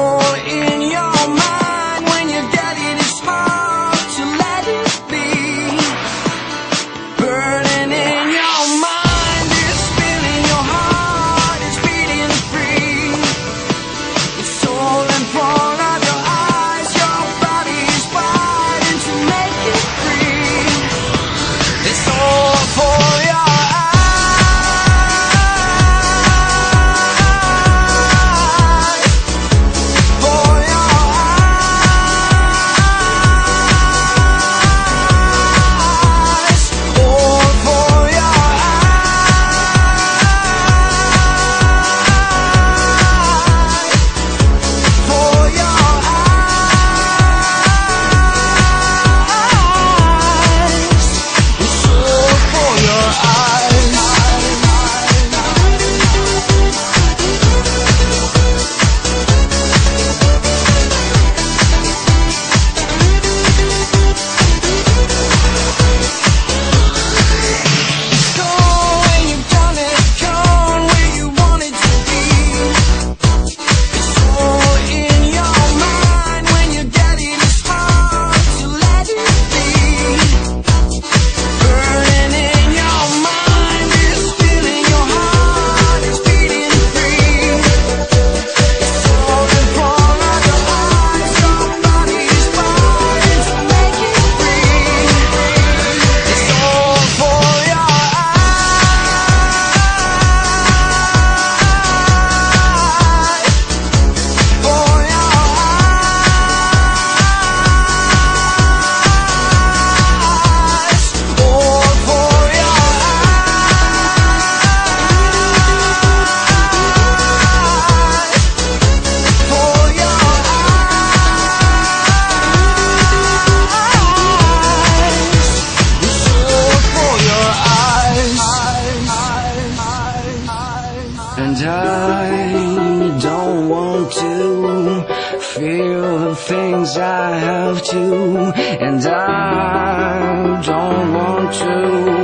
more I don't want to feel the things I have to, and I don't want to.